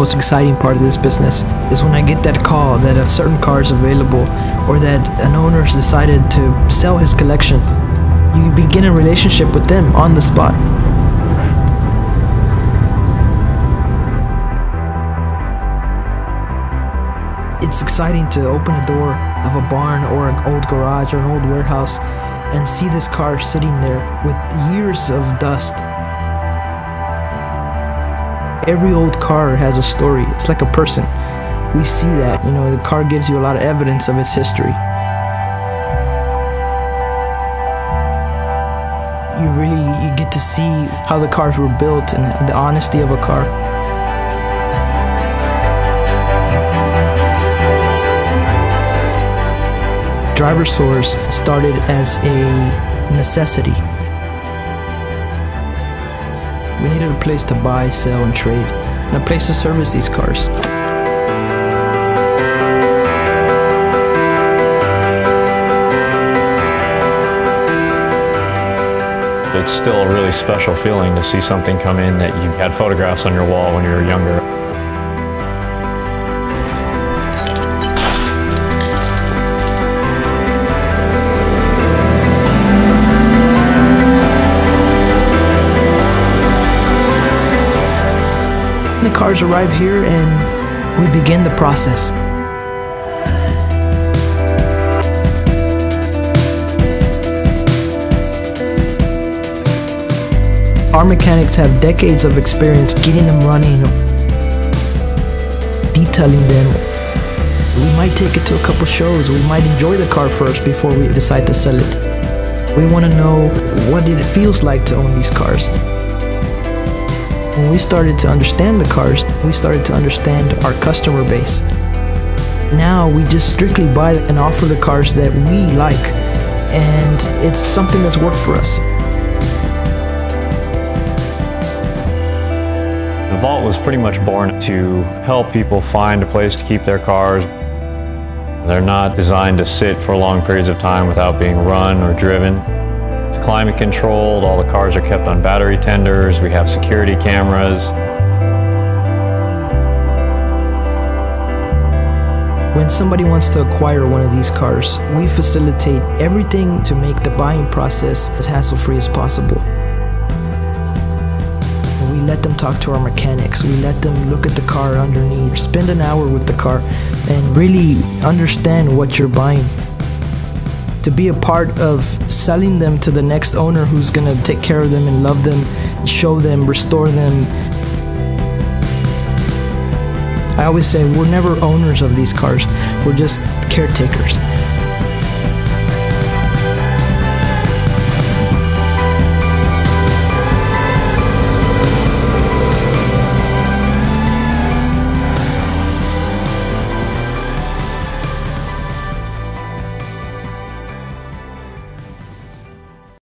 most exciting part of this business is when I get that call that a certain car is available or that an owner's decided to sell his collection. You begin a relationship with them on the spot. It's exciting to open a door of a barn or an old garage or an old warehouse and see this car sitting there with years of dust. Every old car has a story. It's like a person. We see that, you know, the car gives you a lot of evidence of its history. You really you get to see how the cars were built and the honesty of a car. DriverSource started as a necessity. We needed a place to buy, sell, and trade, and a place to service these cars. It's still a really special feeling to see something come in that you had photographs on your wall when you were younger. The cars arrive here and we begin the process. Our mechanics have decades of experience getting them running, detailing them. We might take it to a couple shows. We might enjoy the car first before we decide to sell it. We want to know what it feels like to own these cars. When we started to understand the cars, we started to understand our customer base. Now we just strictly buy and offer the cars that we like, and it's something that's worked for us. The vault was pretty much born to help people find a place to keep their cars. They're not designed to sit for long periods of time without being run or driven. It's climate controlled, all the cars are kept on battery tenders, we have security cameras. When somebody wants to acquire one of these cars, we facilitate everything to make the buying process as hassle-free as possible. We let them talk to our mechanics. We let them look at the car underneath, spend an hour with the car, and really understand what you're buying. To be a part of selling them to the next owner who's gonna take care of them and love them, show them, restore them. I always say we're never owners of these cars, we're just caretakers.